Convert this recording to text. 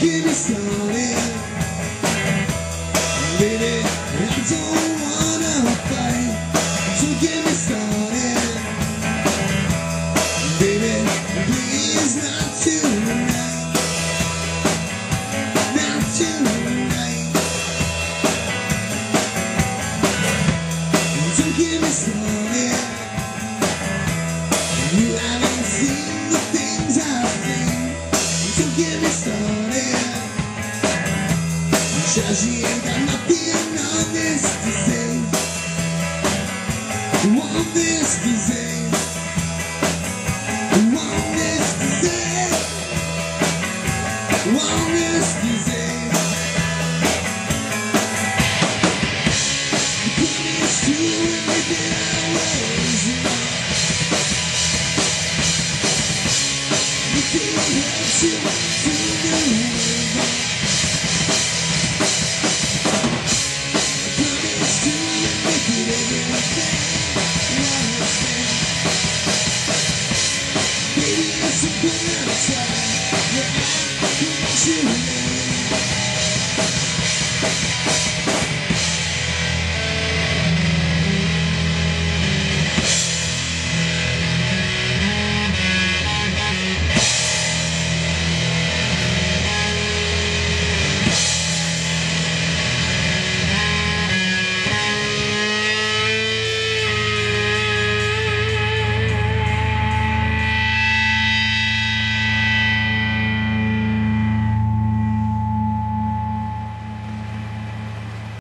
Get me started, baby. I don't wanna fight. Get me started, baby. Please, not tonight, not tonight. Get me started. Says she ain't got nothing on this disease. On this disease. On this disease. On this disease. Put it to You can't you Thank you.